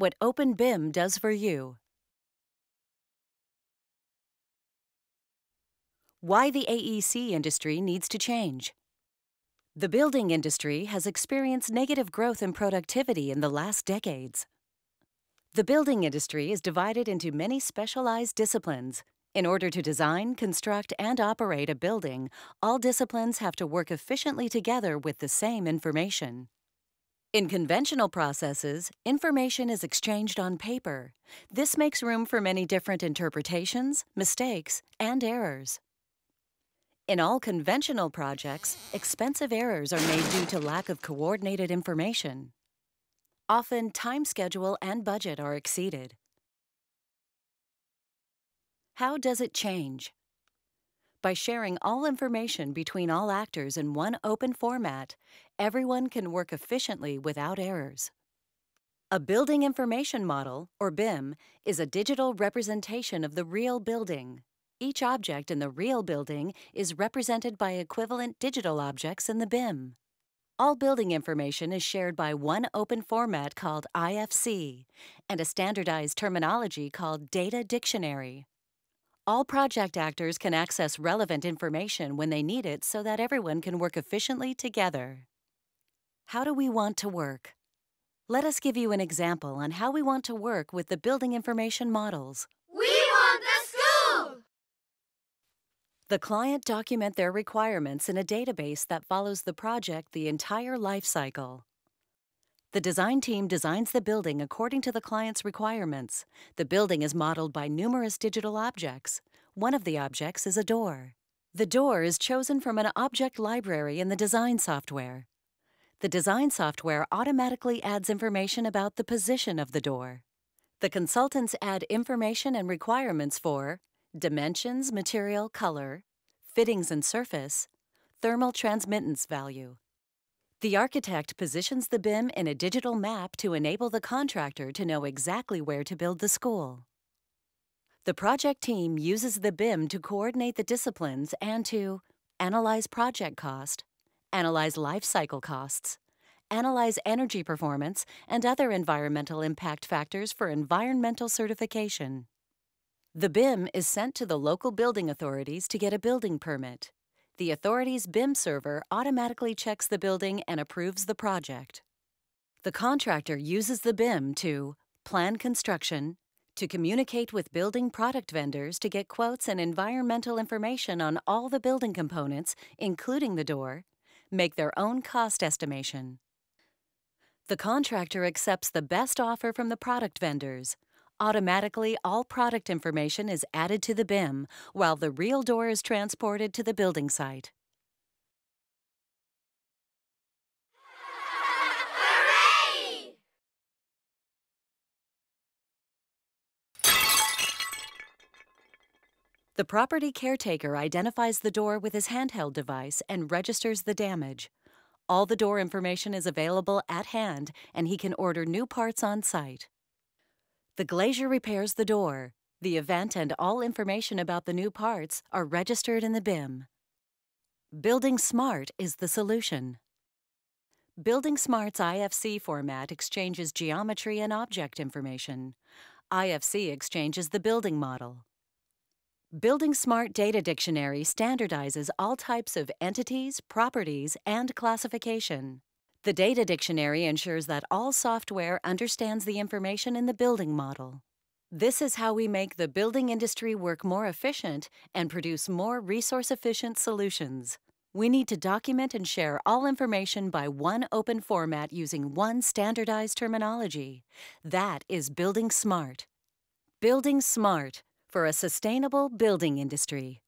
what openBIM does for you. Why the AEC industry needs to change. The building industry has experienced negative growth in productivity in the last decades. The building industry is divided into many specialized disciplines. In order to design, construct, and operate a building, all disciplines have to work efficiently together with the same information. In conventional processes, information is exchanged on paper. This makes room for many different interpretations, mistakes, and errors. In all conventional projects, expensive errors are made due to lack of coordinated information. Often, time schedule and budget are exceeded. How does it change? By sharing all information between all actors in one open format, everyone can work efficiently without errors. A building information model, or BIM, is a digital representation of the real building. Each object in the real building is represented by equivalent digital objects in the BIM. All building information is shared by one open format called IFC and a standardized terminology called Data Dictionary. All project actors can access relevant information when they need it so that everyone can work efficiently together. How do we want to work? Let us give you an example on how we want to work with the building information models. We want the school! The client document their requirements in a database that follows the project the entire life cycle. The design team designs the building according to the client's requirements. The building is modeled by numerous digital objects. One of the objects is a door. The door is chosen from an object library in the design software. The design software automatically adds information about the position of the door. The consultants add information and requirements for dimensions, material, color, fittings and surface, thermal transmittance value. The architect positions the BIM in a digital map to enable the contractor to know exactly where to build the school. The project team uses the BIM to coordinate the disciplines and to analyze project cost, analyze life cycle costs, analyze energy performance and other environmental impact factors for environmental certification. The BIM is sent to the local building authorities to get a building permit. The authority's BIM server automatically checks the building and approves the project. The contractor uses the BIM to plan construction, to communicate with building product vendors to get quotes and environmental information on all the building components, including the door, make their own cost estimation. The contractor accepts the best offer from the product vendors, Automatically, all product information is added to the BIM while the real door is transported to the building site. The property caretaker identifies the door with his handheld device and registers the damage. All the door information is available at hand, and he can order new parts on site. The glazier repairs the door. The event and all information about the new parts are registered in the BIM. buildingSMART is the solution. buildingSMART's IFC format exchanges geometry and object information. IFC exchanges the building model. buildingSMART Data Dictionary standardizes all types of entities, properties, and classification. The data dictionary ensures that all software understands the information in the building model. This is how we make the building industry work more efficient and produce more resource-efficient solutions. We need to document and share all information by one open format using one standardized terminology. That is buildingSMART. Building Smart for a sustainable building industry.